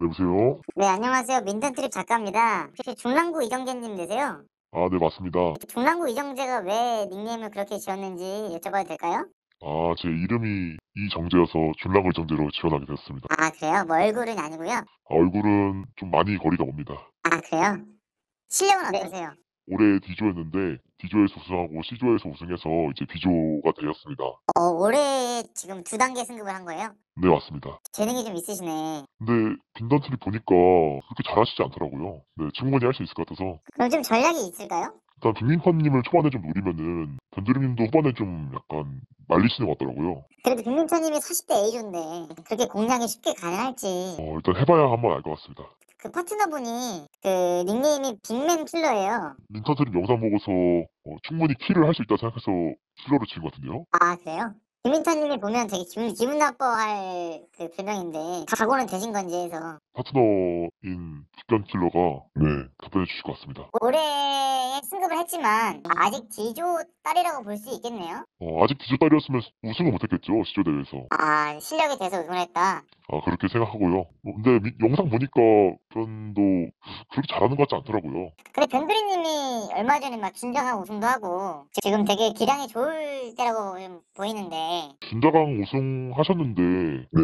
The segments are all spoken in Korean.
여보세요? 네, 안녕하세요. 민턴트립 작가입니다. 혹시 중랑구 이정재님 되세요? 아, 네, 맞습니다. 중랑구 이정재가 왜 닉네임을 그렇게 지었는지 여쭤봐도 될까요? 아, 제 이름이 이정재여서 줄랑을 정재로 지원하게 됐습니다. 아, 그래요? 뭐 얼굴은 아니고요. 아, 얼굴은 좀 많이 거리가 옵니다. 아, 그래요? 실력은 어떠세요? 올해 D조였는데 D조에서 우승하고 C조에서 우승해서 이제 B조가 되었습니다. 어, 올해 지금 두 단계 승급을 한 거예요? 네, 맞습니다. 재능이 좀 있으시네. 근데 민턴트립 보니까 그렇게 잘하시지 않더라고요. 네, 충분히 할 수 있을 것 같아서 그럼 좀 전략이 있을까요? 일단 빅민턴님을 초반에 좀 노리면은 변두리님도 후반에 좀 약간 말리시는 것 같더라고요. 그래도 김민철님이 40대 A조인데 그렇게 공략이 쉽게 가능할지 어, 일단 해봐야 한번 알 것 같습니다. 그 파트너분이 그 닉네임이 빅맨 킬러예요. 민턴트립 영상 보고서 어, 충분히 kill을 할 수 있다 생각해서 킬러를 지은 것 같은데요. 아, 그래요? 김민철님이 보면 되게 기분, 기분 나빠할 그 별명인데 각오는 되신 건지 해서 파트너인 직관 킬러가 네 답변해 주실 것 같습니다. 올해 승급을 했지만 아직 D조 딸이라고 볼 수 있겠네요. 어, 아직 D조 딸이었으면 우승을 못했겠죠 C조 대회에서. 아 실력에 대해서 우승을 했다. 아 그렇게 생각하고요. 어, 근데 미- 영상 보니까 변도 그렇게 잘하는 것 같지 않더라고요. 근데 변두리님이 얼마 전에 막 준정한 우승도 하고 지금 되게 기량이 좋을 때라고 좀 보이는데 준자강 우승 하셨는데 네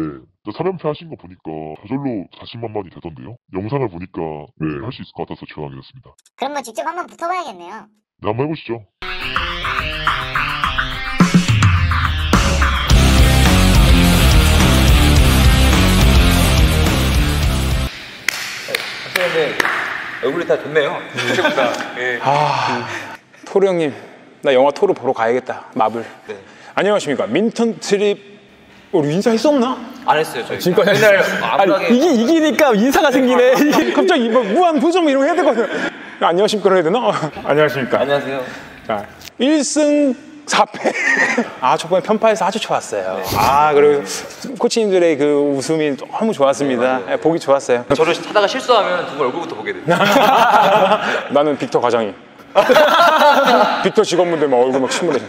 3연패 하신 거 보니까 저절로 자신만만이 되던데요. 영상을 보니까 네, 할 수 있을 것 같아서 지원하게 됐습니다. 그럼 뭐 직접 한번 붙어봐야겠네요. 네 한번 해보시죠. 근데 얼굴이 다 좋네요. 생각보다. 예. 아, 토르 형님, 나 영화 토르 보러 가야겠다. 마블. 네. 안녕하십니까. 민턴 트립 우리 인사 했었나? 안 했어요 저희. 지금까지 맨날 아니, 이기, 이기니까 인사가 생기네. 갑자기 뭐 무한 도전 이런 거 해야 되거든. 안녕하십니까 그래야 되나? 안녕하십니까. 안녕하세요. 자, 1승 4패. 아, 저번에 편파에서 아주 좋았어요. 아, 그리고 코치님들의 그 웃음이 너무 좋았습니다. 예, 보기 좋았어요. 저를 찾다가 실수하면 두 분 얼굴부터 보게 돼요. 나는 빅터 과장이. 빅터 직원분들 막 얼굴 막 침울해.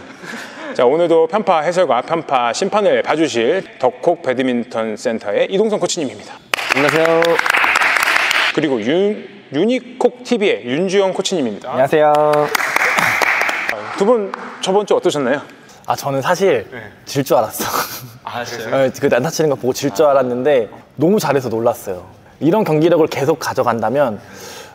자 오늘도 편파 해설과 편파 심판을 봐주실 덕콕 배드민턴 센터의 이동성 코치님입니다. 안녕하세요. 그리고 윤 유니콕 TV의 윤주영 코치님입니다. 안녕하세요. 두 분 저번 주 어떠셨나요? 아 저는 사실 질 줄 알았어. 아 진짜요? 네, 그 난타치는 거 보고 질 줄 알았는데 너무 잘해서 놀랐어요. 이런 경기력을 계속 가져간다면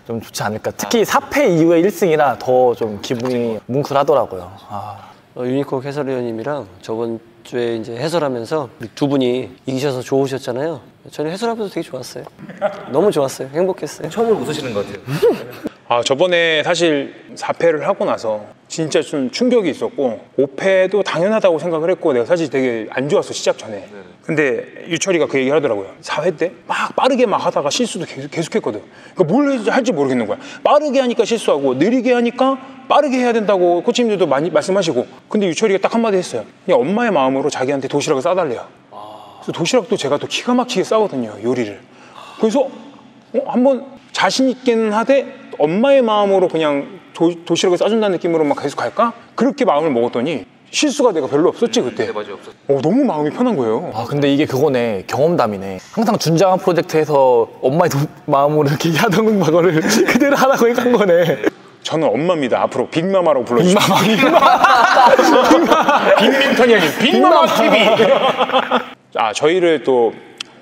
좀 좋지 않을까. 특히 4패 이후에 1승이라 더 좀 기분이 뭉클하더라고요. 아, 어, 유니콕 해설위원님이랑 저번 주에 이제 해설하면서 두 분이 이기셔서 좋으셨잖아요. 저는 해설하면서 되게 좋았어요. 너무 좋았어요. 행복했어요. 처음으로 웃으시는 것 같아요. 아 저번에 사실 4패를 하고 나서 진짜 좀 충격이 있었고 5패도 당연하다고 생각을 했고 내가 사실 되게 안 좋았어 시작 전에. 근데 유철이가 그 얘기 하더라고요. 4회 때 막 빠르게 막 하다가 실수도 계속, 계속했거든. 그러니까 뭘 할지 모르겠는 거야. 빠르게 하니까 실수하고 느리게 하니까 빠르게 해야 된다고 코치님들도 많이 말씀하시고. 근데 유철이가 딱 한마디 했어요. 그냥 엄마의 마음으로 자기한테 도시락을 싸달래요. 그래서 도시락도 제가 또 기가 막히게 싸거든요 요리를. 그래서 어, 한번 자신 있게는 하되 엄마의 마음으로 그냥 도, 도시락을 싸준다는 느낌으로 막 계속 갈까? 그렇게 마음을 먹었더니 실수가 내가 별로 없었지 그때. 네 맞아요. 없었어요. 어, 너무 마음이 편한 거예요. 아 근데 이게 그거네. 경험담이네. 항상 준장한 프로젝트에서 엄마의 도- 마음으로 이렇게 하던 거를 그대로 하라고 해간 거네. 저는 엄마입니다. 앞으로 빅마마라고 불러주세요. 빅민턴이 아닌 빅마마 TV. 아 저희를 또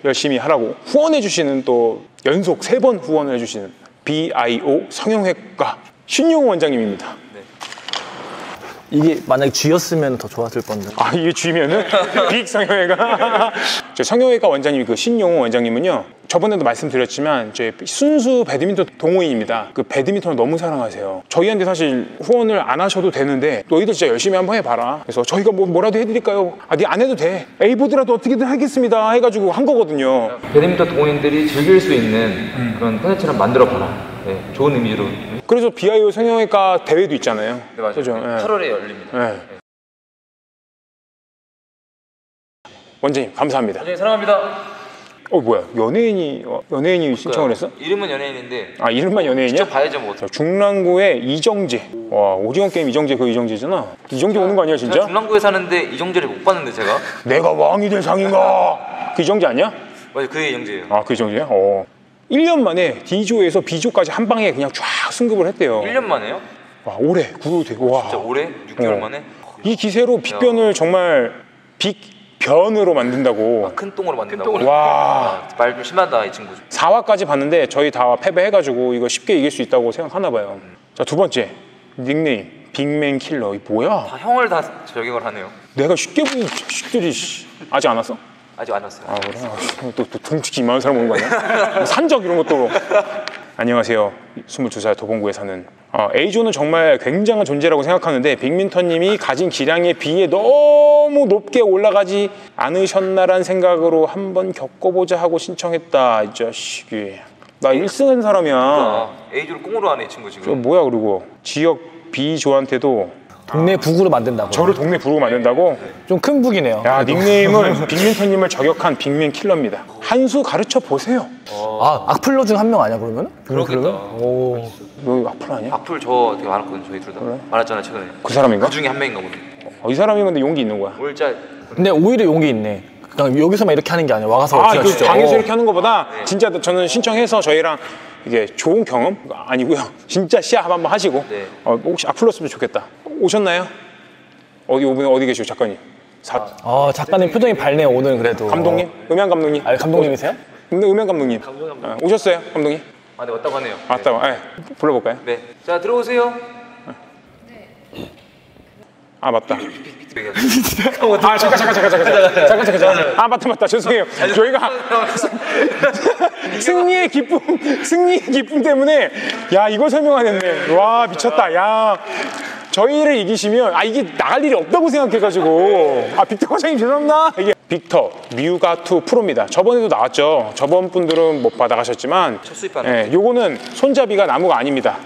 열심히 하라고 후원해 주시는 또 연속 세 번 후원을 해 주시는 BIO 성형외과 신용 원장님입니다 이게 만약에 쥐였으면 더 좋았을 건데. 아 이게 쥐면은? 빅 성형외과 저 성형외과 원장님 그 신용호 원장님은요 저번에도 말씀드렸지만 제 순수 배드민턴 동호인입니다. 그 배드민턴을 너무 사랑하세요. 저희한테 사실 후원을 안 하셔도 되는데 너희들 진짜 열심히 한번 해봐라. 그래서 저희가 뭐 뭐라도 해드릴까요? 아 네 안 해도 돼. 에이보드라도 어떻게든 하겠습니다. 해가지고 한 거거든요. 배드민턴 동호인들이 즐길 수 있는 그런 콘텐츠를 만들어 봐라. 네, 좋은 의미로. 네, 그래서 BIO 성형외과 대회도 있잖아요 맞아요. 그죠? 예. 8월에 열립니다. 예. 원장님 감사합니다 네, 사랑합니다. 어 뭐야 연예인이 어, 연예인이 신청을 했어? 이름은 연예인인데 아 이름만 연예인이야? 직접 봐야죠 뭐. 자, 중랑구의 이정재 와 오징어 게임 이정재 그 이정재잖아 이정재 오는 거 아니야 진짜? 제가 중랑구에 사는데 이정재를 못 봤는데 제가 내가 왕이 될 상인가 그 이정재 아니야? 맞아요 그 이정재예요. 아그 이정재야? 어 1년 만에 D조에서 B조까지 한 방에 그냥 쫙 승급을 했대요. 1년 만에요? 와, 올해 구도 되고 와. 진짜 올해? 6개월 어. 만에? 이 기세로 빅변을 정말 빅변으로 만든다고. 큰 똥으로 만든다고? 와. 말 좀 심하다 이 친구 4화까지 봤는데 저희 다 패배해가지고 이거 쉽게 이길 수 있다고 생각하나 봐요. 자, 두 번째. 닉네임. 빅맨 킬러. 이 뭐야? 다 형을 다 저격을 하네요 내가 쉽게 보는 자식들이 씨. 아직 안 왔어? 아직 안 왔어요. 아 그래? 아, 또, 또 등치기 이만한 사람 오는 거 아니야? 뭐 산적 이런 것도. 안녕하세요. 22살 도봉구에 사는. 아, A조는 정말 굉장한 존재라고 생각하는데 빅민턴님이 가진 기량에 비해 너무 높게 올라가지 않으셨나란 생각으로 한번 겪어보자 하고 신청했다 이 자식이. 나 1승 한 사람이야. 아, A조를 꽁으로 하네 이 친구 저 지금. 뭐야 그리고. 지역 B조한테도 동네 북으로 만든다고. 저를 동네 부르고 만든다고? 좀 큰 북이네요. 야 닉네임은 빅민턴님을 저격한 빅민 킬러입니다 한수 가르쳐 보세요 아 악플러 중 한 명 아니야 그러면? 그렇겠다. 오. 너 악플 아니야? 악플 저 되게 많았거든 저희 둘다 많았잖아요 최근에 그 사람인가? 그 중에 한 명인가 보네 어, 이 사람이 근데 용기 있는 거야. 올짜 근데 오히려 용기 있네. 그냥 여기서만 이렇게 하는 게 아니라 와가서 아, 그 하시죠? 방에서 어. 이렇게 하는 것보다 진짜 저는 신청해서 저희랑 이게 좋은 경험 아니고요. 진짜 시합 한번 하시고 네. 어, 혹시 악플렀으면 좋겠다. 오셨나요? 어디 오분 어디 계시죠 작가님? 사... 아 작가님 표정이 밝네요 오늘 그래도 감독님? 음향 감독님? 아 감독님이세요? 근데 음향 감독님. 감독님 아, 오셨어요 감독님? 아네 왔다고 하네요. 아, 왔다고. 네. 네. 불러볼까요? 네. 자 들어오세요. 네. 아 맞다. 아 잠깐 잠깐 잠깐 잠깐 잠깐 잠깐 잠깐 아 맞다 맞다 죄송해요 네. 저희가 승리의 기쁨 승리의 기쁨 때문에 야 이걸 설명 안 했네 와 미쳤다 야 저희를 이기시면 아 이게 나갈 일이 없다고 생각해가지고. 아 빅터 과장님 죄송합니다. 이게 빅터 뮤가2 프로입니다. 저번에도 나왔죠. 저번 분들은 못 받아가셨지만 첫 예, 요거는 손잡이가 나무가 아닙니다.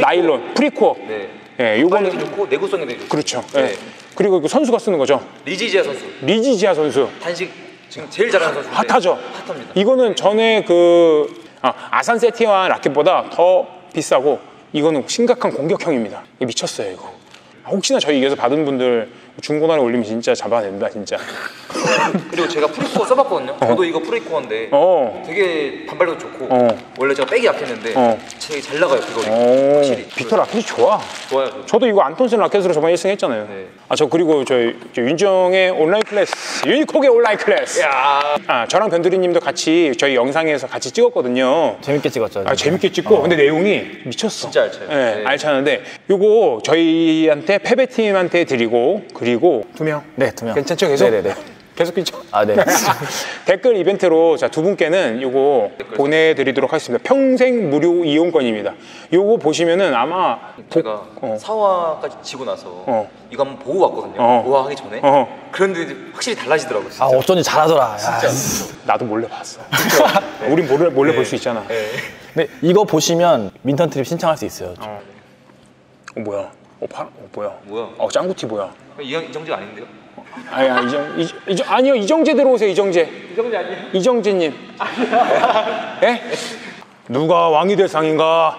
나일론 프리코어 네. 예, 요거는 좋고 내구성이 되게 좋고. 그렇죠. 네. 예. 그리고 그 선수가 쓰는 거죠? 리지지아 선수. 리지지아 선수. 단식 지금 제일 잘하는 선수 핫하죠. 핫합니다. 이거는 전에 그 아, 산 세티와 라켓보다 더 비싸고 이거는 심각한 공격형입니다. 미쳤어요 이거. 아, 혹시나 저희 이겨서 받은 분들 중고나라에 올리면 진짜 잡아낸다 진짜. 그리고 제가 프리코어 써봤거든요 저도 이거 프리코어인데 어. 되게 반발도 좋고 어. 원래 제가 백이 약했는데 어. 되게 잘 나가요 그거리 오, 확실히 빅터 라켓이 좋아. 좋아요 저도. 저도 이거 안톤슨 라켓으로 저번에 1승 했잖아요. 네. 아, 저 그리고 저희 저 윤정의 온라인 클래스, 유니콕의 온라인 클래스. 아, 저랑 변두리 님도 같이 저희 영상에서 같이 찍었거든요. 재밌게 찍었죠. 아, 재밌게 찍고 근데 내용이 미쳤어. 진짜 알차요. 예, 네. 알차는데 요거 저희한테 패배팀한테 드리고 그리고 두 명. 네, 두 명. 괜찮죠? 계속? 네네네. 계속 괜찮죠? 아 네. 댓글 이벤트로 자, 두 분께는 요거 보내드리도록 하겠습니다. 평생 무료 이용권입니다. 요거 보시면은 아마 제가 어. 사화까지 지고 나서 어. 이거 한번 보고 왔거든요. 어. 우와 하기 전에. 어. 그런데 이제 확실히 달라지더라고요. 진짜. 아 어쩐지 잘하더라. 야. 나도 몰래 봤어. 우린 몰래 몰래 볼수 있잖아. 네. 근데 이거 보시면 민턴 트립 신청할 수 있어요. 어 뭐야? 어, 파, 어 뭐야? 뭐야? 어 짱구티 뭐야? 이정 이정재 아닌데요? 아니, 아니 이정, 이정 아니요 이정재 들어오세요 이정재. 이정재 아니에요? 이정재님. 예? 누가 왕이 될 상인가?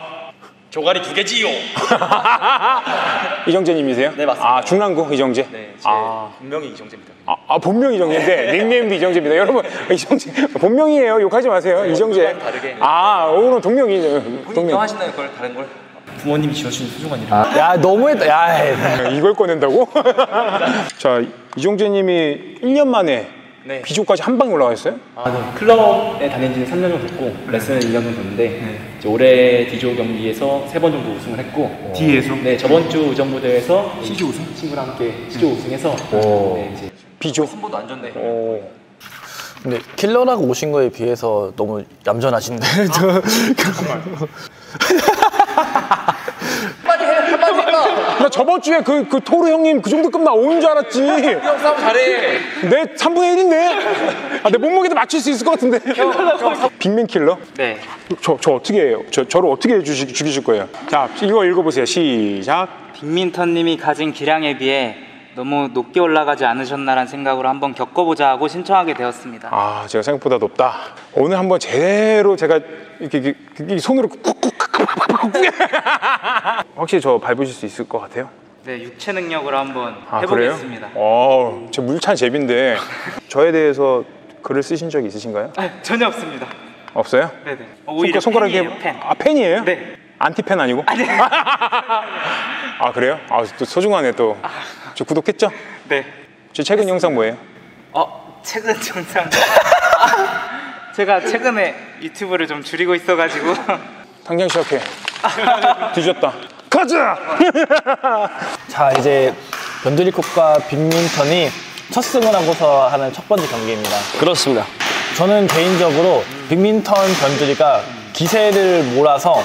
조가리 두 개지요. 이정재님이세요? 네, 맞습니다. 아 중랑구 이정재. 네, 제 아, 분명히 이정재입니다. 아, 아, 본명 이정재인데 닉네임도 이정재입니다. 여러분 이정재 본명이에요. 욕하지 마세요. 이정재. 다르게. 아 오늘은 동명이 본인 동명. 인정하시나요? 그걸 다른 걸? 부모님이 지어주신 소중한 이름. 야 너무했다. 야. 이걸 꺼낸다고? 자 이정재님이 1년 만에 네. 비조까지 한 방에 올라가셨어요? 아, 네. 클럽에 다닌 지는 3년 정도 됐고 레슨은 2년 정도 됐는데 이제 올해 D조 경기에서 세번 정도 우승을 했고 D에서? 네 저번 주 의정부대에서 C조 우승? 친구랑 함께 C조 우승해서 네, 이제 비조. 한 번도 안 졌네. 오. 근데 킬러라고 오신 거에 비해서 너무 얌전하신데. 저- 나 저번 주에 그, 그 토르 형님 그 정도 끝나 오는 줄 알았지. 형 싸움 잘해. 내 3분의 1인데? 아, 내 몸무게도 맞출 수 있을 것 같은데. 빅맨 킬러? 네. 저, 저 어떻게 해요? 저, 저를 어떻게 주시, 죽이실 거예요? 자, 이거 읽어보세요. 시작. 빅민턴님이 가진 기량에 비해 너무 높게 올라가지 않으셨나라는 생각으로 한번 겪어보자 하고 신청하게 되었습니다. 아, 제가 생각보다 높다. 오늘 한번 제대로 제가 이렇게, 이렇게, 이렇게 손으로 쿡쿡쿡쿡 확실히 저 밟으실 수 있을 것 같아요? 네, 육체 능력으로 한번 아, 해보겠습니다. 어, 제 물찬 제비인데 저에 대해서 글을 쓰신 적이 있으신가요? 아, 전혀 없습니다. 없어요? 네네. 오히려 손가락, 팬이에요, 이렇게 팬. 아 팬이에요? 네. 안티팬 아니고? 아 그래요? 아 또 소중하네 또. 저 구독했죠? 네. 제 최근 영상 뭐예요? 어 최근 영상. 제가 최근에 유튜브를 좀 줄이고 있어가지고 당장 시작해. 뒤졌다. 가자. 자 이제 변두리컵과 빅민턴이 첫 승을 하고서 하는 첫 번째 경기입니다. 그렇습니다. 저는 개인적으로 빅민턴 변두리가 기세를 몰아서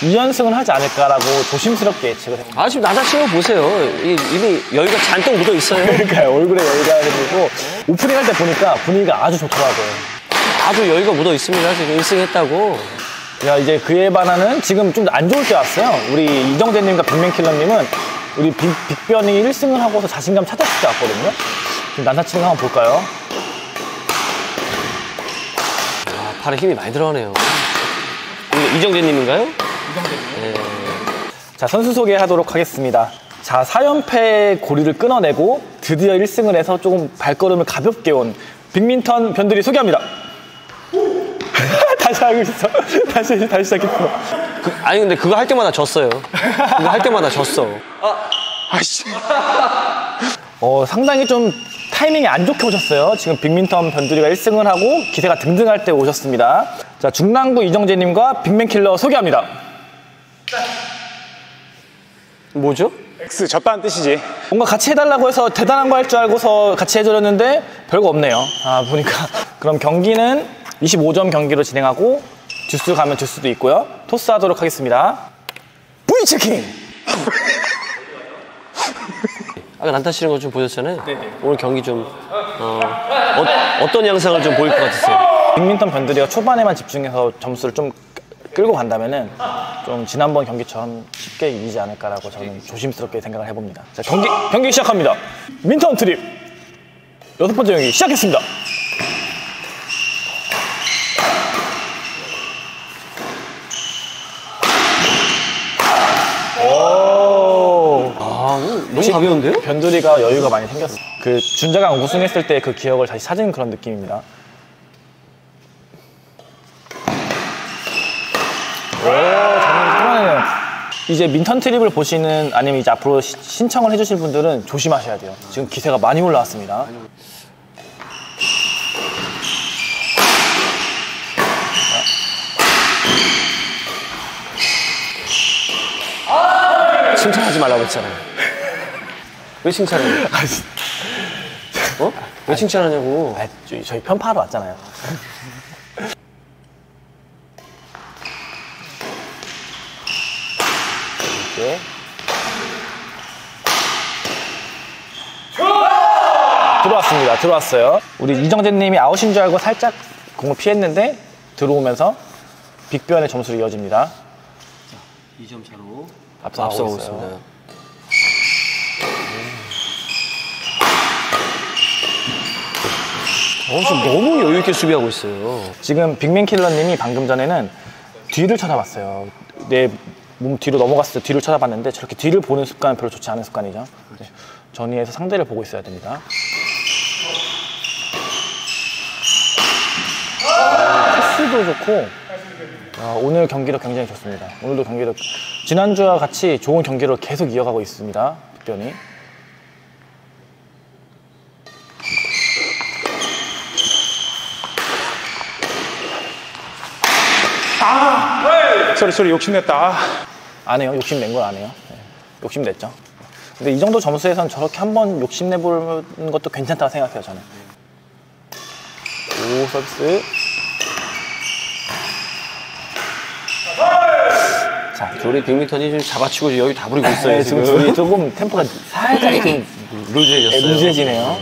2연승을 하지 않을까라고 조심스럽게 예측을 했습니다. 아, 지금 남자친구 보세요. 이- 이미 여유가 잔뜩 묻어 있어요. 그러니까 얼굴에 여유가 생기고 오프닝 할 때 보니까 분위기가 아주 좋더라고요. 아주 여유가 묻어 있습니다. 지금 1승 했다고. 야 이제 그에 반하는 지금 좀 안 좋을 때 왔어요. 우리 이정재님과 빅맨킬러님은 우리 빅, 빅변이 1승을 하고서 자신감 찾았을 때 왔거든요. 지금 난사치는 거 한번 볼까요? 아, 팔에 힘이 많이 들어가네요. 이정재님인가요? 자 선수 소개하도록 하겠습니다. 자 4연패 고리를 끊어내고 드디어 1승을 해서 조금 발걸음을 가볍게 온 빅민턴 변들이 소개합니다. 다시 하고 있어. 다시 다시 시작했어. 그, 아니, 근데 그거 할 때마다 졌어요. 그거 할 때마다 졌어. 아씨. 어, 상당히 좀 타이밍이 안 좋게 오셨어요. 지금 빅민턴 변두리가 1승을 하고 기세가 등등할 때 오셨습니다. 자, 중랑구 이정재님과 빅맨킬러 소개합니다. 뭐죠? X 졌다는 뜻이지. 뭔가 같이 해달라고 해서 대단한 거 할 줄 알고서 같이 해드렸는데 별거 없네요. 아, 보니까. 그럼 경기는 25점 경기로 진행하고 듀스 가면 듀스도 있고요. 토스 하도록 하겠습니다. V체킹! 아까 난타 치는 거 좀 보셨잖아요. 오늘 경기 좀 어, 어, 떤 양상을 좀 보일 것 같으세요? 빅민턴 변두리가 초반에만 집중해서 점수를 좀 끌고 간다면은 좀 지난번 경기처럼 쉽게 이기지 않을까라고 저는 조심스럽게 생각을 해봅니다. 자, 경기, 경기 시작합니다. 민턴 트립. 여섯 번째 경기 시작했습니다. 오. 아, 너무 가벼운데요? 변두리가 여유가 많이 생겼어요. 그 준자강 우승했을 때 그 기억을 다시 찾은 그런 느낌입니다. 끌어내네요. 이제 민턴 트립을 보시는 아니면 이제 앞으로 시- 신청을 해주실 분들은 조심하셔야 돼요. 지금 기세가 많이 올라왔습니다. 칭찬하지 말라고 했잖아요. 왜 칭찬해요? 어? 왜 칭찬하냐고. 아, 저희, 저희 편파하러 왔잖아요. 이렇게. 들어왔어요. 우리 이정재님이 아웃인 줄 알고 살짝 공을 피했는데 들어오면서 빅변의 점수로 이어집니다. 2점 차로 앞서가고 앞서고. 있습니다. 어, 지금 너무 여유 있게 수비하고 있어요. 지금 빅맨 킬러님이 방금 전에는 뒤를 쳐다봤어요. 내 몸 뒤로 넘어갔을 때 뒤를 쳐다봤는데 저렇게 뒤를 보는 습관은 별로 좋지 않은 습관이죠. 네. 전위에서 상대를 보고 있어야 됩니다. 패스도 좋고 아, 오늘 경기도 굉장히 좋습니다. 오늘도 경기도 지난주와 같이 좋은 경기를 계속 이어가고 있습니다. 빅변이. 소리 소리 욕심냈다. 아, 안 해요. 욕심 낸건안 해요. 네. 욕심 냈죠. 근데 이 정도 점수에선 저렇게 한번 욕심 내보는 것도 괜찮다고 생각해요, 저는. 오, 서비스. 자, 우리 빅민턴이 지금 잡아치고 여유 다 부리고 있어요. 네, 지금 둘이 조금 템포가 살짝 좀 네, 루즈해졌어요. 루즈해지네요.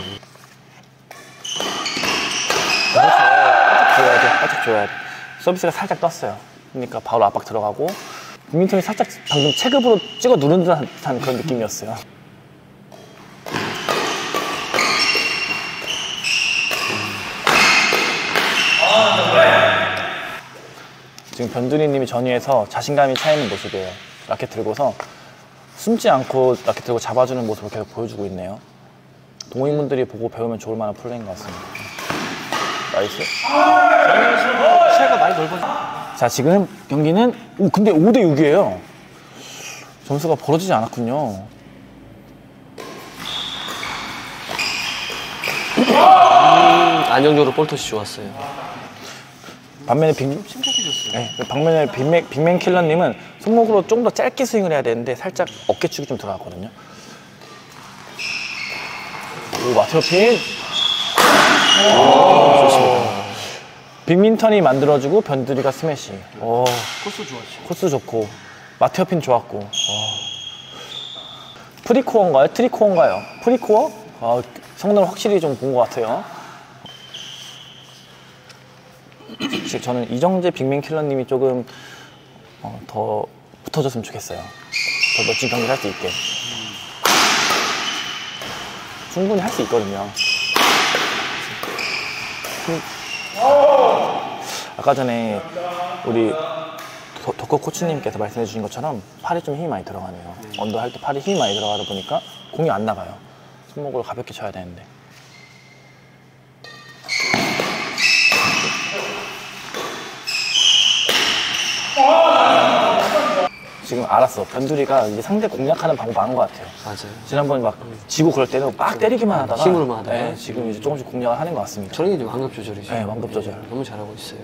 살짝 줘야 돼, 살짝 줘야 돼. 서비스가 살짝 떴어요. 그러니까 바로 압박 들어가고. 빅민턴이 살짝 방금 체급으로 찍어 누른 듯한 그런 느낌이었어요. 지금 변두리님이 전위에서 자신감이 차있는 모습이에요. 라켓 들고서 숨지 않고 라켓 들고 잡아주는 모습을 계속 보여주고 있네요. 동호인분들이 보고 배우면 좋을 만한 플레이인 것 같습니다. nice. 시야가 많이 넓어져. 자, 지금 경기는 오 근데 5대 6이에요. 점수가 벌어지지 않았군요. 안정적으로 볼터치 좋았어요. 반면에 빅, 네, 반면에 빅맨, 빅맨 킬러님은 손목으로 좀 더 짧게 스윙을 해야 되는데 살짝 어깨축이 좀 들어갔거든요. 오, 마테오 핀. 좋습니다. 빅민턴이 만들어주고 변두리가 스매시. 오, 코스 좋았죠. 코스 좋고 마테오 핀 좋았고. 오. 프리코어인가요? 트리코어인가요? 프리코어? 아, 성능을 확실히 좀 본 것 같아요. 혹시 저는 이정재 빅맨 킬러님이 조금 어, 더 붙어줬으면 좋겠어요. 더 멋진 경기를 할 수 있게. 충분히 할 수 있거든요. 음. 아까 전에 우리 도- 덕후 코치님께서 말씀해 주신 것처럼 팔에 좀 힘이 많이 들어가네요. 언더 할 때 팔에 힘이 많이 들어가다 보니까 공이 안 나가요. 손목으로 가볍게 쳐야 되는데. 지금 알았어. 변두리가 이제 상대 공략하는 방법 아는 것 같아요. 맞아요. 지난번에 막 지고 그럴 때는 막 때리기만 하다가 힘으로만 하다가. 네, 지금 이제 조금씩 공략을 하는 것 같습니다. 저런 게 이제 완급 조절이죠. 네, 완급 조절. 너무 잘하고 있어요.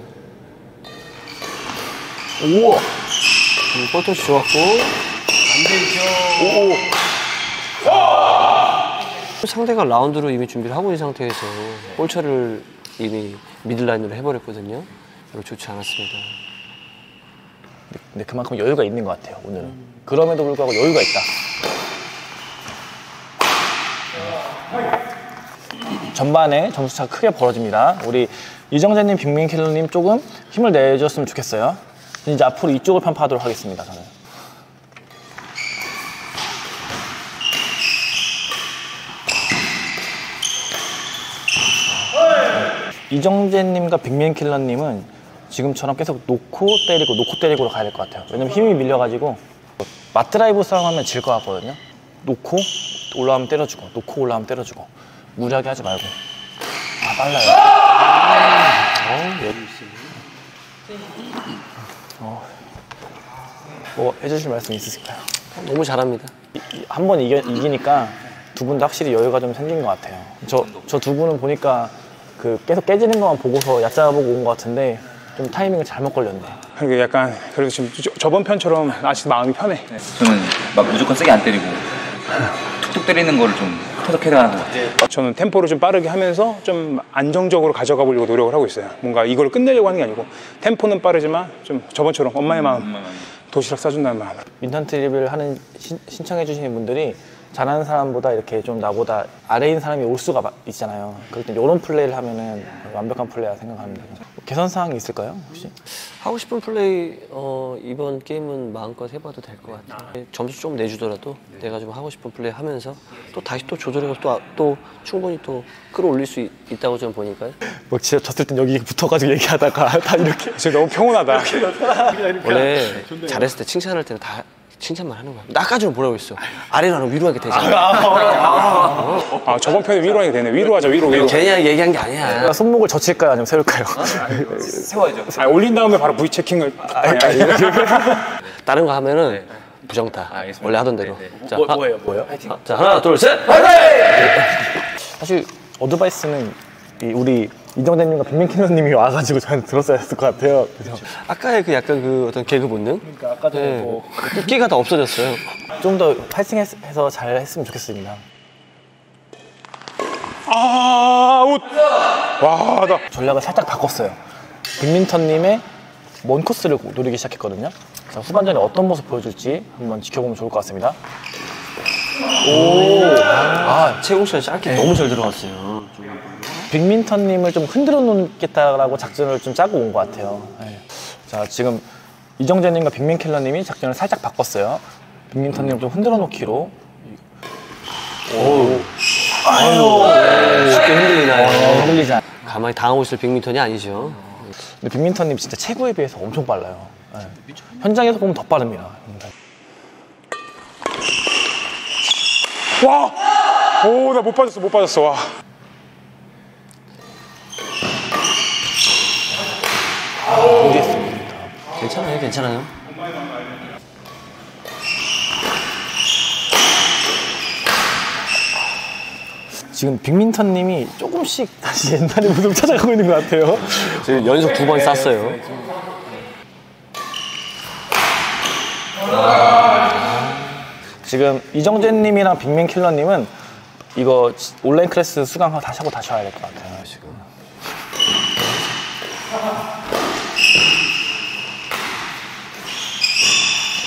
우와! 음, 볼터치 좋았고. 오! 상대가 라운드로 이미 준비를 하고 있는 상태에서 볼처를 이미 미들라인으로 해버렸거든요. 별로 좋지 않았습니다. 근데 그만큼 여유가 있는 것 같아요, 오늘은. 그럼에도 불구하고 여유가 있다. 전반에 점수차가 크게 벌어집니다. 우리 이정재님, 빅민킬러님 조금 힘을 내줬으면 좋겠어요. 이제 앞으로 이쪽을 편파하도록 하겠습니다, 저는. 이정재님과 빅맨킬러님은 지금처럼 계속 놓고 때리고 놓고 때리고로 가야 될 것 같아요. 왜냐면 힘이 밀려가지고 맞드라이브 싸움 하면 질 것 같거든요. 놓고 올라가면 때려주고 놓고 올라가면 때려주고 무리하게 하지 말고 아 빨라요. 어, 뭐 해주실 말씀 있으실까요? 너무 잘합니다. 한 번 이기니까 두 분 다 확실히 여유가 좀 생긴 것 같아요. 저 저 두 분은 보니까 그 계속 깨지는 것만 보고서 얕잡아보고 온 것 같은데 좀 타이밍을 잘못 걸렸네. 그리고 약간 그래도 지금 저- 저번 편처럼 아직 마음이 편해. 저는 막 무조건 세게 안 때리고 툭툭 때리는 거를 좀 터득해야 하는 것 같아요. 저는 템포를 좀 빠르게 하면서 좀 안정적으로 가져가 보려고 노력을 하고 있어요. 뭔가 이걸 끝내려고 하는 게 아니고 템포는 빠르지만 좀 저번처럼 엄마의 마음 도시락 싸준다는 마음. 민턴 트립을 하는 신, 신청해 주시는 분들이 잘하는 사람보다 이렇게 좀 나보다 아래인 사람이 올 수가 마- 있잖아요. 그럴 때 이런 플레이를 하면은 완벽한 플레이라 생각합니다. 개선 사항이 있을까요, 혹시? 하고 싶은 플레이 어, 이번 게임은 마음껏 해봐도 될 것 같아요. 점수 좀 내주더라도 내가 좀 하고 싶은 플레이 하면서 또 다시 또 조절해서 또, 또 충분히 또 끌어올릴 수 있, 다고 저는 보니까요. 뭐 진짜 졌을 땐 여기 붙어가지고 얘기하다가 다 이렇게 지금 너무 평온하다. 원래 잘했을 때 칭찬할 때는 다 칭찬만 하는 거야. 나까지는 뭐라고 했어. 아래로 하면 위로 하게 되잖아. 아 저번 편에 위로하게 되네. 위로하자 위로 위로. 괜히 얘기한 게 아니야. 손목을 젖힐까요, 아니면 세울까요? 세워야죠. 아, 올린 다음에 바로 V 체킹을. 아니, 아니, 다른 거 하면은 부정타. 알겠습니다. 원래 하던 대로. 자, 뭐, 하- 뭐예요, 뭐예요? 아, 자 하나 둘 셋. 사실 어드바이스는 이 우리 이정재님과 빅민키너님이 와가지고 저한테 들었어야 했을 것 같아요. 그래서 아까의 그 약간 그 어떤 개그 본능. 그러니까 아까 전에 네. 뭐 끼가 다 없어졌어요. 좀더 파이팅해서 잘 했으면 좋겠습니다. 아, 웃. 와, 나. 전략을 살짝 바꿨어요. 빅민턴님의 먼 코스를 노리기 시작했거든요. 자, 후반전에 어떤 모습 보여줄지 한번 지켜보면 좋을 것 같습니다. 아, 채용 씨가 짧게 너무 잘 들어갔어요. 빅민턴님을 좀 흔들어 놓겠다라고 작전을 좀 짜고 온 것 같아요. 네. 자, 지금 이정재님과 빅민킬러님이 작전을 살짝 바꿨어요. 빅민턴님 좀 흔들어 놓기로. 쉽게 흔들리나요? 어, 흔들리지 않. 가만히 당하고 있을 빅민턴이 아니죠. 근데 빅민턴님 진짜 최고에 비해서 엄청 빨라요. 네. 현장에서 보면 더 빠릅니다. 와! 오, 나 못 빠졌어, 못 빠졌어, 와. 괜찮아요, 괜찮아요. 지금 빅민턴님이 조금씩 다시 옛날의 모습 찾아가고 있는 것 같아요. 지금 연속 두번 쐈어요. 지금 이정재님이랑 빅맨 킬러님은 이거 온라인 클래스 수강 다시 하고 다시 와야 될 것 같아요. 지금.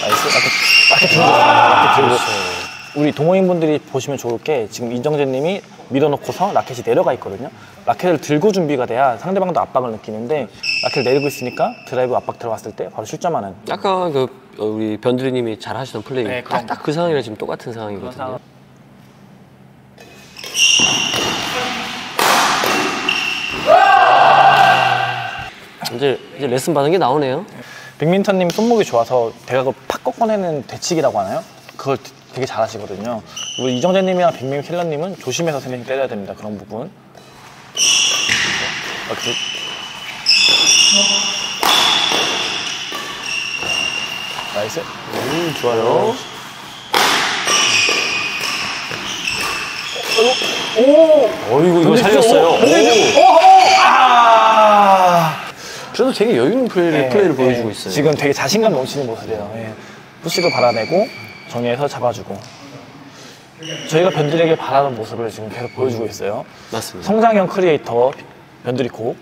nice. 이렇게 들고, 이렇게 들고. 우리 동호인분들이 보시면 좋을 게 지금 이정재님이 밀어놓고서 라켓이 내려가 있거든요. 라켓을 들고 준비가 돼야 상대방도 압박을 느끼는데 라켓을 내리고 있으니까 드라이브 압박 들어갔을 때 바로 실점하는 아까 그 어, 우리 변두리님이 잘 하시던 플레이 네, 그런 딱 그 상황이랑 지금 똑같은 상황이거든요. 이제 이제 레슨 받은 게 나오네요. 빅민턴님 손목이 좋아서 대각을 팍 꺾어내는 대치기라고 하나요? 그걸 되- 되게 잘하시거든요. 우리 이정재님이랑 빅민 킬러님은 조심해서 스매싱 때려야 됩니다. 그런 부분. 이렇게. nice. 음, 좋아요. 오! 어이구, 이거 살렸어요. 그 래도 되게 여유 있는 플레이를, 플레이를 보여주고 있어요. 네, 지금 되게 자신감 넘치는 모습이에요. 예. 푸시도 받아내고 정리해서 잡아주고. 저희가 변두리에게 바라는 모습을 지금 계속 보여주고 있어요. 맞습니다. 성장형 크리에이터 변두리코.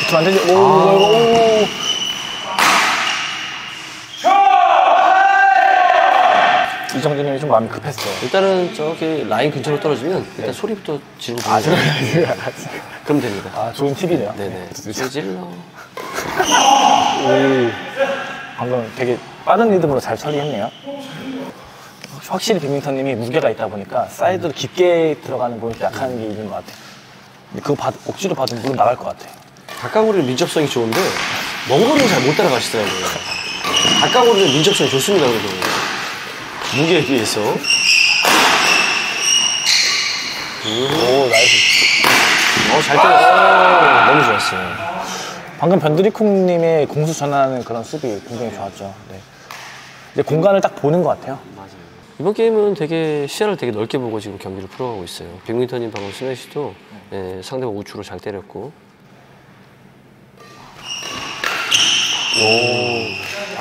붙으면 안 되지. 오, 오, 오. 이 정진님이 좀 마음이 급했어요. 일단은 저기 라인 근처로 떨어지면 일단 소리부터 지르고 아, 보내요. 저 그럼 됩니다. 아, 좋은 팁이네요. 네네. 찔러. 방금 되게 빠른 리듬으로 잘 처리했네요. 확실히 빅민턴님이 무게가 있다 보니까 사이드로 깊게 들어가는 부분이 약한 게 있는 것 같아요. 그거 받, 억지로 받으면 물은 나갈 것 같아요. 가까우리는 민첩성이 좋은데 먼 거리는 잘 못 따라가시더라고요. 가까우리는 민첩성이 좋습니다. 그래도 무게에 비해서 오, nice. 어 잘 때려. 너무 좋았어요. 방금 변두리콩님의 공수 전환하는 그런 수비 굉장히 좋았죠. 네. 이제 공간을 딱 보는 것 같아요. 이번 게임은 되게 시야를 되게 넓게 보고 지금 경기를 풀어가고 있어요. 빅민턴님 방금 스매시도 예, 상대방 우측으로 잘 때렸고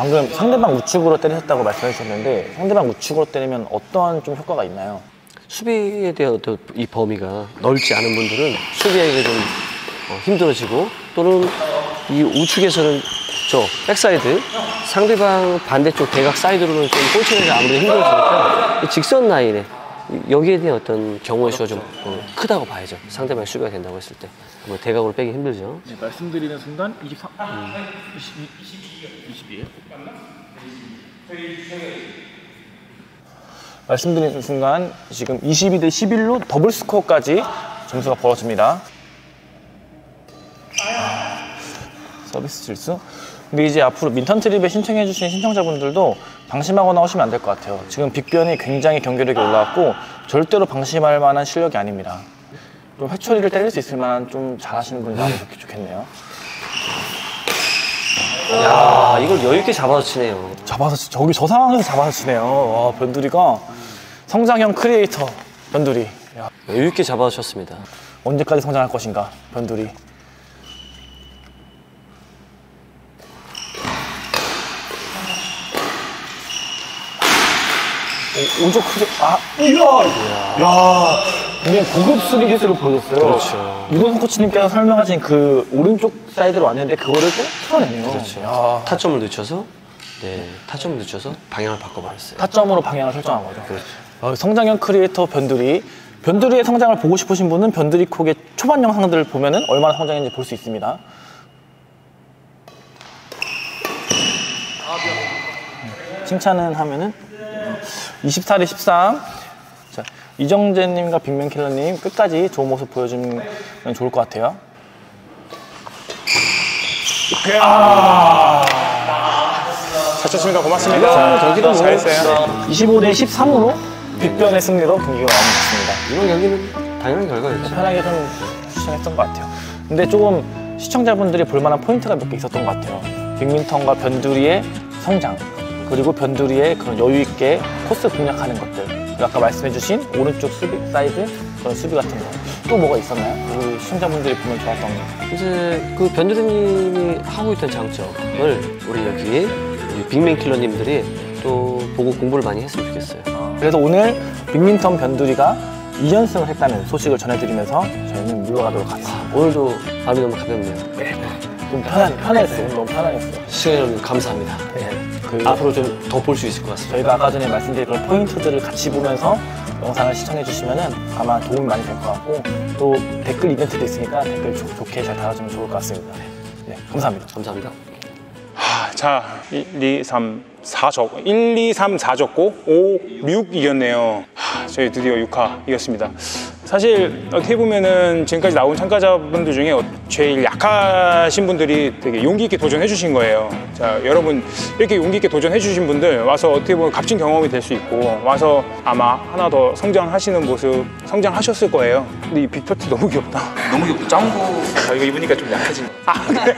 방금 상대방 우측으로 때리셨다고 말씀해 주셨는데 상대방 우측으로 때리면 어떠한 좀 효과가 있나요? 수비에 대한 어떤 이 범위가 넓지 않은 분들은 수비하기가 좀 어, 힘들어지고 또는 이 우측에서는 저 backside 상대방 반대쪽 대각 사이드로는 좀 꽂히는 아무래도 힘들어지니까 이 직선 라인에 이- 여기에 대한 어떤 경우의 수가 좀 어, 크다고 봐야죠. 상대방이 수비가 된다고 했을 때. 뭐 대각으로 빼기 힘들죠. 말씀드리는 순간 23, 22, 22에요? 말씀드린 순간 지금 22 대 11로 더블 스코어까지 점수가 벌어집니다. 아, 서비스 실수. 근데 이제 앞으로 민턴 트립에 신청해 주신 신청자분들도 방심하거나 하시면 안 될 것 같아요. 지금 빅변이 굉장히 경기력이 올라왔고 절대로 방심할 만한 실력이 아닙니다. 좀 회초리를 때릴 수 있을 만한 좀 잘하시는 분이 나오면 좋- 좋겠네요. 야 이걸 여유 있게 잡아서 치네요. 잡아서 치- 저기 저 상황에서 잡아서 치네요. 와, 변두리가 성장형 크리에이터 변두리. 야, 여유 있게 잡아서 쳤습니다. 언제까지 성장할 것인가 변두리. 오, 오조 크게 아 이야 야 그냥 고급 수비 기술을 보여줬어요. 그렇죠. 유동성 코치님께서 설명하신 그 오른쪽 사이드로 왔는데 그거를 또 풀어내네요. 그렇죠. 야, 타점을 늦춰서 네 타점을 늦춰서 방향을 바꿔버렸어요. 타점으로 방향을 설정한 거죠. 어, 성장형 크리에이터 변두리. 변두리의 성장을 보고 싶으신 분은 변두리 콕의 초반 영상들을 보면은 얼마나 성장했는지 볼 수 있습니다. 칭찬은 하면은 24대 13. 자, 이정재님과 빅맨킬러님 끝까지 좋은 모습 보여주면 좋을 것 같아요. 잘 쳤습니다. 고맙습니다. 저기도 뭐 잘했어요. 25대 13으로 빅변의 승리로 경기가 마무리됐습니다. 이런 경기는 당연한 결과였죠. 편하게 좀 시청했던 것 같아요. 근데 조금 시청자분들이 볼만한 포인트가 몇 개 있었던 것 같아요. 빅민턴과 변두리의 성장, 그리고 변두리의 그런 여유 있게 코스 공략하는 것들, 그리고 아까 말씀해주신 오른쪽 수비 사이드 그런 수비 같은 거. 또 뭐가 있었나요? 그 시청자분들이 보면 좋았던 거. 이제 그 변두리님이 하고 있던 장점을 우리 여기 우리 빅맨 킬러님들이 또 보고 공부를 많이 했으면 좋겠어요. 그래서 오늘 빅민턴 변두리가 2연승을 했다는 소식을 전해드리면서 저희는 물러가도록 하겠습니다. 오늘도 마음이 너무 가볍네요. 좀 편한, 편했어요. 너무 편안했어요. 시청자 여러분 감사합니다. 네. 그 앞으로 좀 더 볼 수 있을 것 같습니다. 저희가 아까 전에 말씀드린 그런 포인트들을 같이 보면서 영상을 시청해 주시면 아마 도움이 많이 될 것 같고 또 댓글 이벤트도 있으니까 댓글 좋, 좋게 잘 달아주면 좋을 것 같습니다. 네, 감사합니다. 감사합니다. 하, 자, 1, 2, 3, 4적. 1, 2, 3, 4적고 5, 6 이겼네요. 하, 저희 드디어 6화 이겼습니다. 사실 어떻게 보면은 지금까지 나온 참가자분들 중에 어- 제일 약하신 분들이 되게 용기 있게 도전해 주신 거예요. 자, 여러분 이렇게 용기 있게 도전해 주신 분들 와서 어떻게 보면 값진 경험이 될 수 있고 와서 아마 하나 더 성장하시는 모습 성장하셨을 거예요. 근데 이 빅터티 너무 귀엽다. 너무 귀엽고 짱구 아, 이거 입으니까 좀 약해진 아, 그래?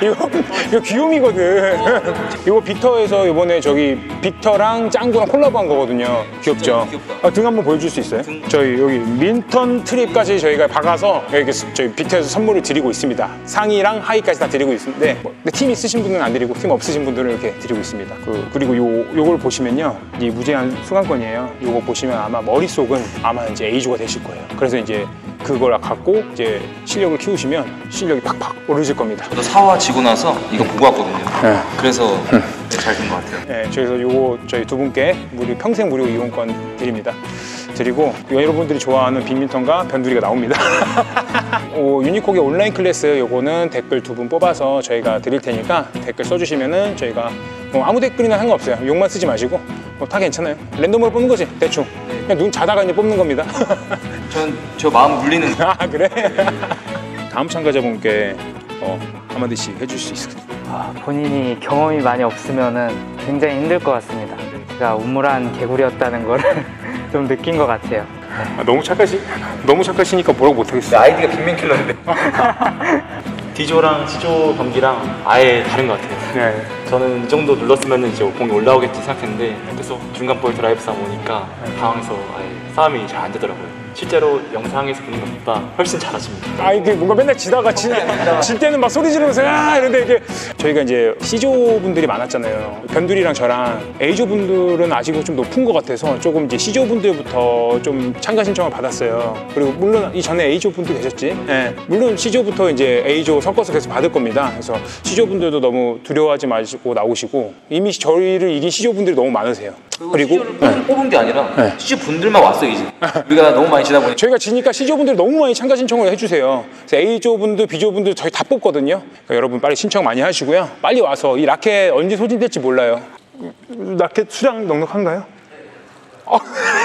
이거, 이거 귀요미거든. 이거 빅터에서 이번에 저기 빅터랑 짱구랑 콜라보한 거거든요. 귀엽죠? 귀엽다. 아, 등 한번 보여줄 수 있어요? 저희 여기 민턴 트립까지 저희가 박아서 여기 저희 빅터에서 선물을 드리고 있습니다. 상의랑 하의까지 다 드리고 있는데, 뭐, 근데 팀 있으신 분은 안 드리고 팀 없으신 분들은 이렇게 드리고 있습니다. 그, 그리고 요, 요걸 보시면요. 이 무제한 수강권이에요. 요거 보시면 아마 머릿 속은 아마 이제 A조가 되실 거예요. 그래서 이제 그걸 갖고 이제 실력을 키우시면 실력이 팍팍 오르실 겁니다. 저도 사화 지고 나서 이거 보고 왔거든요 네. 그래서 잘된 것 같아요 네, 저희서 요거 저희 두 분께 무료 평생 무료 이용권 드립니다. 드리고 여러분들이 좋아하는 빅민턴과 변두리가 나옵니다. 오, 유니콕의 온라인 클래스 요거는 댓글 두 분 뽑아서 저희가 드릴 테니까 댓글 써주시면은 저희가 뭐 아무 댓글이나 상관없어요. 욕만 쓰지 마시고 뭐 다 괜찮아요. 랜덤으로 뽑는 거지 대충. 그냥 눈 자다가 이제 뽑는 겁니다. 전 저 마음 물리는 아 그래? 다음 참가자분께 어, 한마디씩 해줄 수 있을까요? 아, 본인이 경험이 많이 없으면은 굉장히 힘들 것 같습니다. 제가 우물 안 개구리였다는 거를 좀 느낀 것 같아요. 아, 너무 착하시 너무 착하시니까 뭐라고 못하겠어요. 아이디가 빅맨 킬러인데 D조랑 C조 경기랑 아예 다른 것 같아요. 네. 저는 이 정도 눌렀으면 이제 공이 올라오겠지 생각했는데 계속 중간 볼 드라이브 싸움 오니까 당황해서 아예 싸움이 잘 안 되더라고요. 실제로 영상에서 보는 것보다 훨씬 잘하십니다. 아 이게 뭔가 맨날 지다가 지, 질 때는 막 소리 지르면서 야 이런데 이게 저희가 이제 C조 분들이 많았잖아요. 변두리랑 저랑 A조 분들은 아직은 좀 높은 것 같아서 조금 이제 C조 분들부터 좀 참가 신청을 받았어요. 그리고 물론 이 전에 A조 분도 계셨지. 예. 물론 C조부터 이제 A조 섞어서 계속 받을 겁니다. 그래서 C조 분들도 너무 두려워하지 마시고 나오시고 이미 저희를 이긴 C조 분들이 너무 많으세요. 그리고 뽑은, 뽑은 게 아니라 네. 시즌 분들만 왔어요 이제 우리가 너무 많이 지다 보니까 저희가 지니까 C조 분들이 너무 많이 참가 신청을 해주세요. 그래서 A조 분들, B조 분들 저희 다 뽑거든요. 그러니까 여러분 빨리 신청 많이 하시고요. 빨리 와서 이 라켓 언제 소진될지 몰라요. 라켓 수량 넉넉한가요? 어,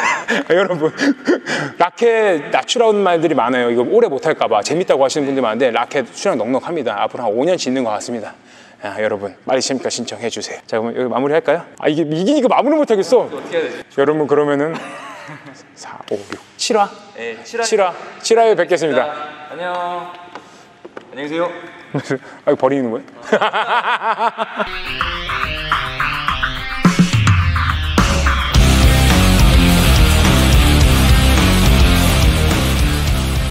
여러분 라켓 낮추라는 말들이 많아요. 이거 오래 못할까봐 재밌다고 하시는 분들 많은데 라켓 수량 넉넉합니다. 앞으로 한 5년 짓는 것 같습니다. 아, 여러분 빨리 재밌게 신청해 주세요. 자 그럼 여기 마무리 할까요? 아 이게 이기니까 마무리 못 하겠어. 어떻게 해야 되지? 여러분 그러면은 4, 5, 6, 7화? 네, 실화. 7화. 7화에 뵙겠습니다. 안녕. 안녕히 계세요. 아 이거 버리는 거예요?